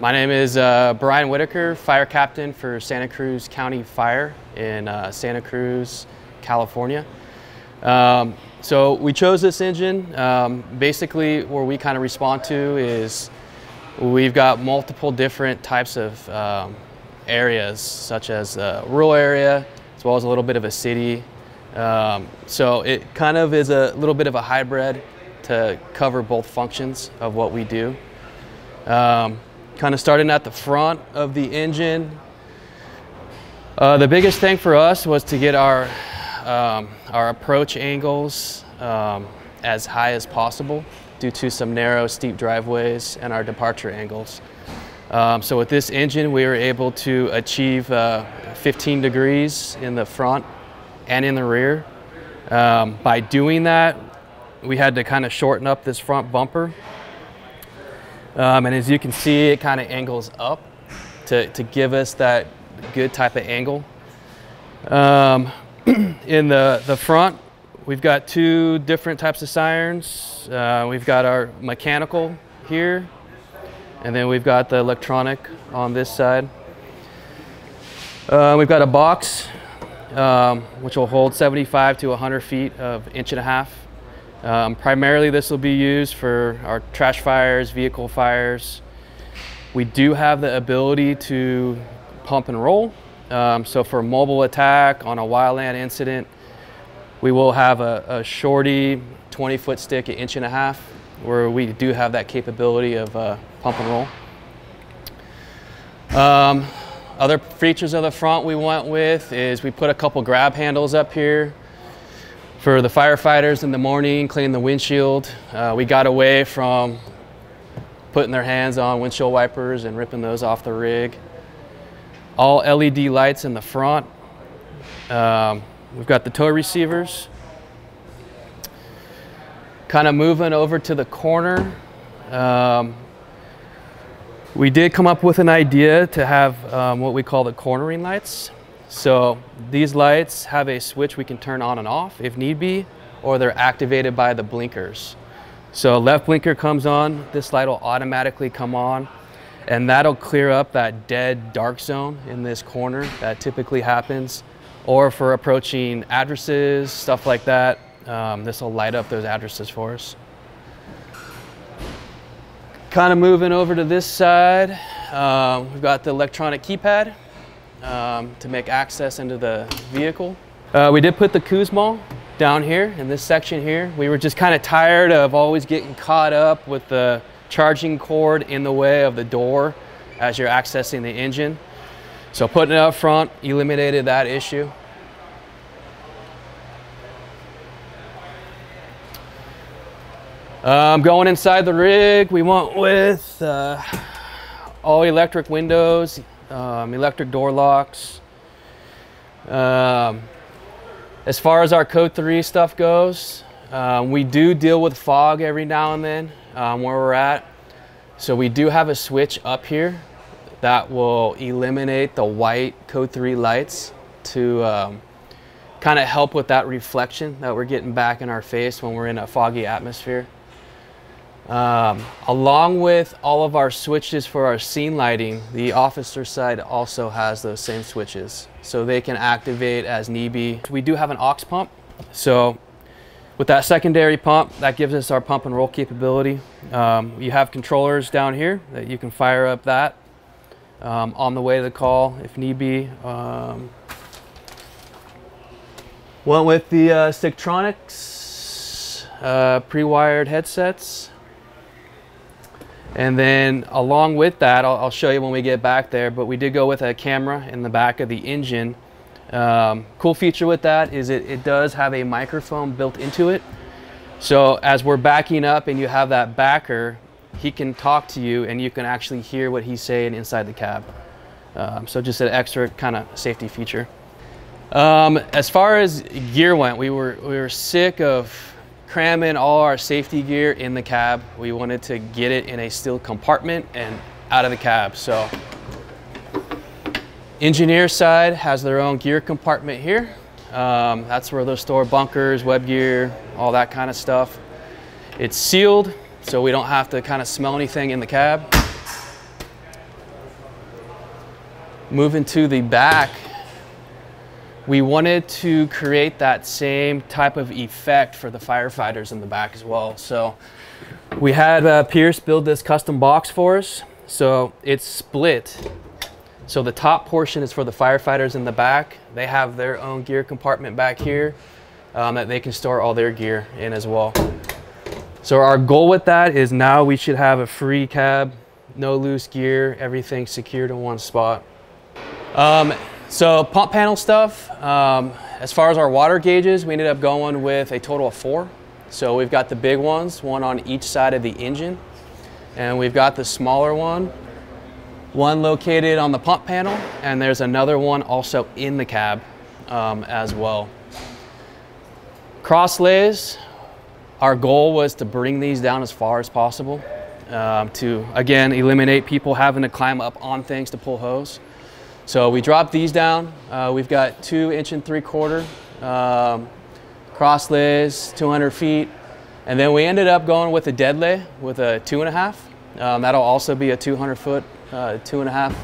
My name is uh, Bryan Whitaker, fire captain for Santa Cruz County Fire in uh, Santa Cruz, California. Um, so we chose this engine. Um, basically, where we kind of respond to is we've got multiple different types of um, areas, such as a rural area, as well as a little bit of a city. Um, so it kind of is a little bit of a hybrid to cover both functions of what we do. Um, kind of starting at the front of the engine. Uh, the biggest thing for us was to get our, um, our approach angles um, as high as possible due to some narrow, steep driveways and our departure angles. Um, so with this engine, we were able to achieve uh, 15 degrees in the front and in the rear. Um, by doing that, we had to kind of shorten up this front bumper. Um, and as you can see, it kind of angles up to, to give us that good type of angle. Um, in the, the front, we've got two different types of sirens. Uh, we've got our mechanical here, and then we've got the electronic on this side. Uh, we've got a box, um, which will hold 75 to 100 feet of inch and a half. Um, primarily this will be used for our trash fires, vehicle fires. We do have the ability to pump and roll. Um, so for mobile attack on a wildland incident, we will have a, a shorty 20 foot stick, an inch and a half, where we do have that capability of uh, pump and roll. Um, other features of the front we went with is we put a couple grab handles up here for the firefighters in the morning, cleaning the windshield. Uh, we got away from putting their hands on windshield wipers and ripping those off the rig. All LED lights in the front. Um, we've got the tow receivers. Kind of moving over to the corner. Um, we did come up with an idea to have um, what we call the cornering lights. So these lights have a switch we can turn on and off if need be, or they're activated by the blinkers. So left blinker comes on, this light will automatically come on, and that'll clear up that dead dark zone in this corner that typically happens. Or for approaching addresses, stuff like that, um, this will light up those addresses for us. Kind of moving over to this side, um, we've got the electronic keypad um, to make access into the vehicle. Uh, we did put the Kussmaul down here in this section here. We were just kind of tired of always getting caught up with the charging cord in the way of the door as you're accessing the engine. So putting it up front eliminated that issue. Um, going inside the rig, we went with uh, all electric windows, um, electric door locks. Um, as far as our code 3 stuff goes, um, we do deal with fog every now and then um, where we're at. So we do have a switch up here that will eliminate the white code 3 lights to um, kind of help with that reflection that we're getting back in our face when we're in a foggy atmosphere. Um, along with all of our switches for our scene lighting, the officer side also has those same switches. So they can activate as need be. We do have an aux pump. So with that secondary pump, that gives us our pump and roll capability. Um, you have controllers down here that you can fire up that um, on the way to the call if need be. Um, went with the uh, uh, pre-wired headsets. And then along with that, I'll, I'll, show you when we get back there, but we did go with a camera in the back of the engine. Um, cool feature with that is it, it does have a microphone built into it. So as we're backing up and you have that backer, he can talk to you and you can actually hear what he's saying inside the cab. Um, so just an extra kind of safety feature. Um, as far as gear went, we were, we were sick of cram in all our safety gear in the cab. We wanted to get it in a steel compartment and out of the cab. So engineer side has their own gear compartment here. Um, that's where they'll store bunkers, web gear, all that kind of stuff. It's sealed, so we don't have to kind of smell anything in the cab. moving to the back, we wanted to create that same type of effect for the firefighters in the back as well. So we had uh, Pierce build this custom box for us. So it's split. So the top portion is for the firefighters in the back. They have their own gear compartment back here um, that they can store all their gear in as well. So our goal with that is now we should have a free cab, no loose gear, everything secured in one spot. Um, so pump panel stuff, um, as far as our water gauges, we ended up going with a total of four. So we've got the big ones, one on each side of the engine, and we've got the smaller one, one located on the pump panel, and there's another one also in the cab um, as well. Cross lays, our goal was to bring these down as far as possible um, to, again, eliminate people having to climb up on things to pull hose. So we drop these down. Uh, we've got two inch and three quarter um, cross lays, 200 feet. And then we ended up going with a dead lay with a two and a half. Um, that'll also be a 200 foot, uh, two and a half.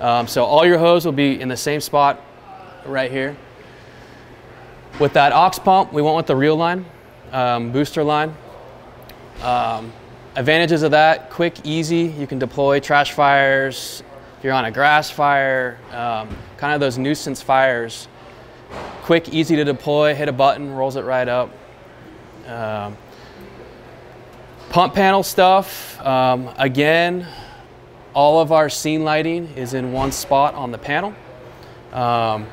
Um, so all your hose will be in the same spot right here. With that aux pump, we went with the reel line um, booster line. Um, advantages of that, quick, easy. You can deploy trash fires. You're on a grass fire, um, kind of those nuisance fires, quick, easy to deploy, hit a button, rolls it right up. Um, pump panel stuff, um, again, all of our scene lighting is in one spot on the panel. Um,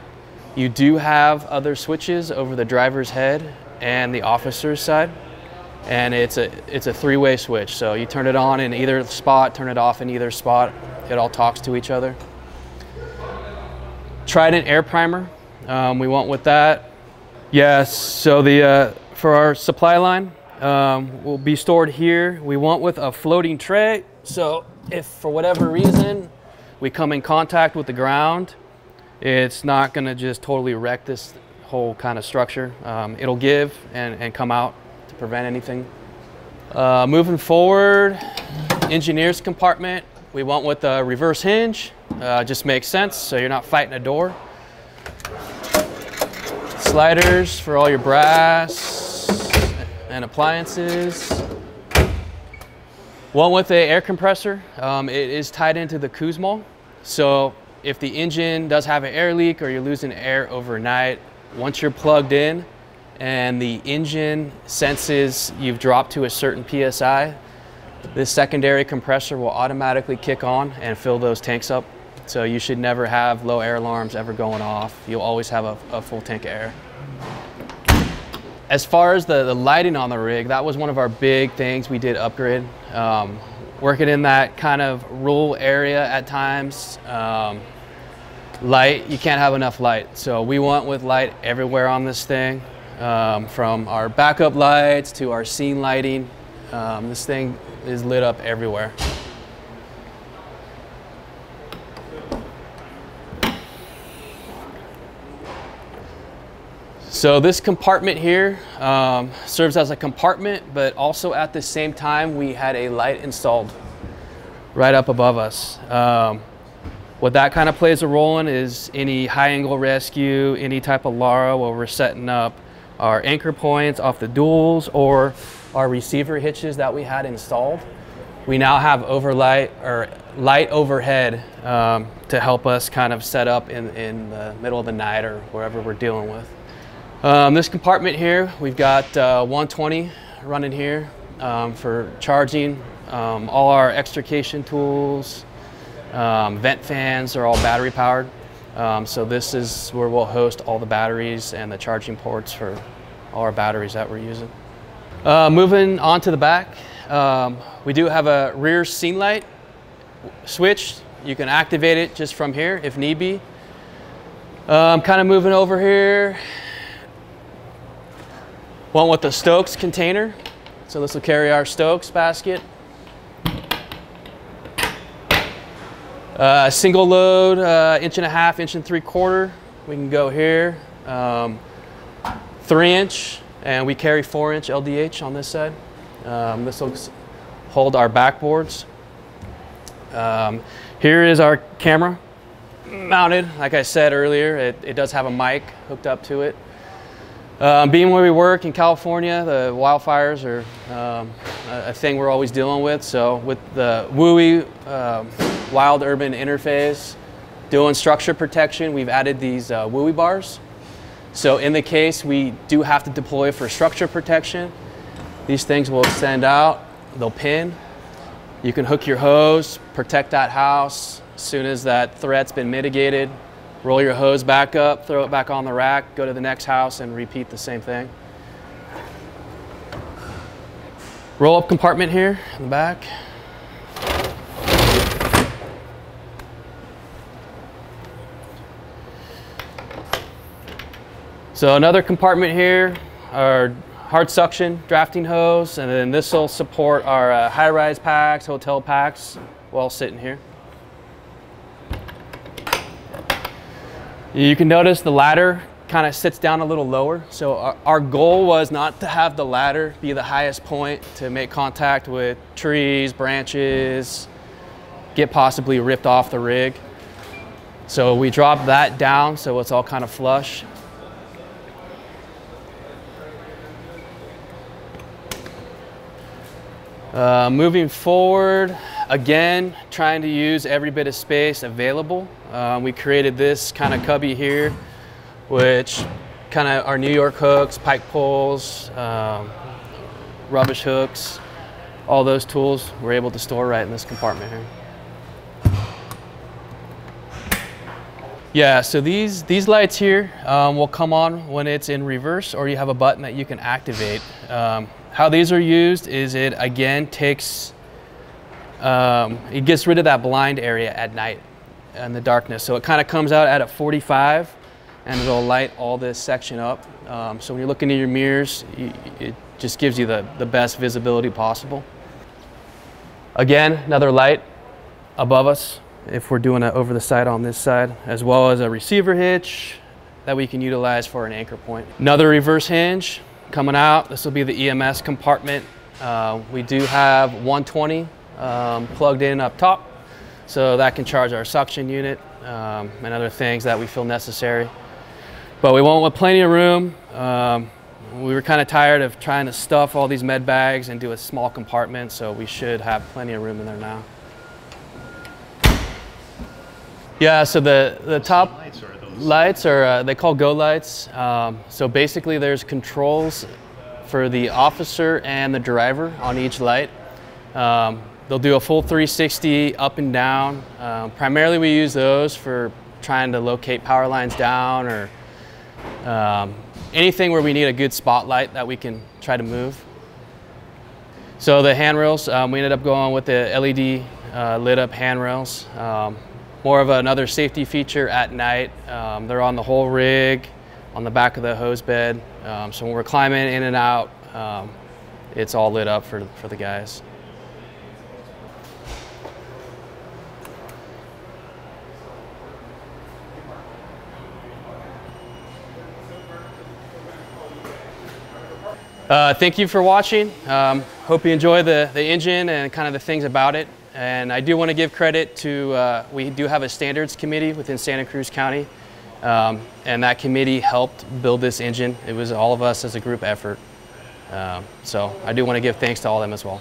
you do have other switches over the driver's head and the officer's side. And it's a, it's a three-way switch. So you turn it on in either spot, turn it off in either spot. It all talks to each other. Trident air primer, um, we went with that. Yes, so the, uh, for our supply line, um, will be stored here. We went with a floating tray. So if for whatever reason we come in contact with the ground, it's not gonna just totally wreck this whole kind of structure. Um, it'll give and, and come out to prevent anything. Uh, moving forward, engineer's compartment, we went with a reverse hinge. Uh, just makes sense, so you're not fighting a door. Sliders for all your brass and appliances. One with a air compressor. Um, it is tied into the Kussmaul. So if the engine does have an air leak or you're losing air overnight, once you're plugged in and the engine senses you've dropped to a certain PSI, this secondary compressor will automatically kick on and fill those tanks up. So you should never have low air alarms ever going off. You'll always have a, a full tank of air. As far as the, the, lighting on the rig, that was one of our big things we did upgrade. Um, working in that kind of rural area at times, um, light, you can't have enough light. So we went with light everywhere on this thing, um, from our backup lights to our scene lighting. Um, this thing is lit up everywhere. So this compartment here um, serves as a compartment, but also at the same time, we had a light installed right up above us. Um, what that kind of plays a role in is any high angle rescue, any type of LARA where we're setting up our anchor points off the duals or our receiver hitches that we had installed. We now have overlight or light overhead um, to help us kind of set up in, in the middle of the night or wherever we're dealing with. Um, this compartment here, we've got uh, 120 running here um, for charging um, all our extrication tools, um, vent fans are all battery powered. Um, so this is where we'll host all the batteries and the charging ports for all our batteries that we're using. Uh, moving on to the back, um, we do have a rear scene light switch. You can activate it just from here if need be. I'm um, kind of moving over here. One with the Stokes container. So this will carry our Stokes basket. Uh, single load, uh, inch and a half, inch and three quarter. We can go here. Um, three inch, and we carry four inch LDH on this side. Um, this will hold our backboards. Um, here is our camera. mounted, like I said earlier. It, it does have a mic hooked up to it. Um, being where we work in California, the wildfires are um, a, a, thing we're always dealing with. So with the WUI um, Wild Urban Interface doing structure protection, we've added these uh, WUI bars. So in the case we do have to deploy for structure protection, these things will extend out, they'll pin. You can hook your hose, protect that house. As soon as that threat's been mitigated, roll your hose back up, throw it back on the rack, go to the next house and repeat the same thing. Roll up compartment here in the back. So another compartment here, our hard suction drafting hose, and then this will support our uh, high-rise packs, hotel packs, while sitting here. You can notice the ladder kind of sits down a little lower. So our, our, goal was not to have the ladder be the highest point to make contact with trees, branches, get possibly ripped off the rig. So we dropped that down so it's all kind of flush. Uh, moving forward, again, trying to use every bit of space available. Um, we created this kind of cubby here, which kind of our New York hooks, pike poles, um, rubbish hooks, all those tools we're able to store right in this compartment here. Yeah, so these, these lights here um, will come on when it's in reverse or you have a button that you can activate. Um, how these are used is it again takes, um, it gets rid of that blind area at night in the darkness. So it kind of comes out at a 45 and it'll light all this section up. Um, so when you're looking in your mirrors, it just gives you the, the best visibility possible. Again, another light above us if we're doing it over the side on this side, as well as a receiver hitch that we can utilize for an anchor point. Another reverse hinge coming out. This will be the EMS compartment. Uh, we do have 120 um, plugged in up top, so that can charge our suction unit um, and other things that we feel necessary. But we want with plenty of room. Um, we were kind of tired of trying to stuff all these med bags into a small compartment, so we should have plenty of room in there now. Yeah, so the, the top lights are, uh, they call go lights. Um, so basically there's controls for the officer and the driver on each light. Um, they'll do a full 360 up and down. Um, primarily we use those for trying to locate power lines down or um, anything where we need a good spotlight that we can try to move. So the handrails, um, we ended up going with the LED uh, lit up handrails. More of another safety feature at night. Um, they're on the whole rig, on the back of the hose bed. Um, so when we're climbing in and out, um, it's all lit up for, for the guys. Uh, thank you for watching. Um, hope you enjoy the, the engine and kind of the things about it. And I do want to give credit to, uh, we do have a standards committee within Santa Cruz County. Um, and that committee helped build this engine. It was all of us as a group effort. Um, so I do want to give thanks to all of them as well.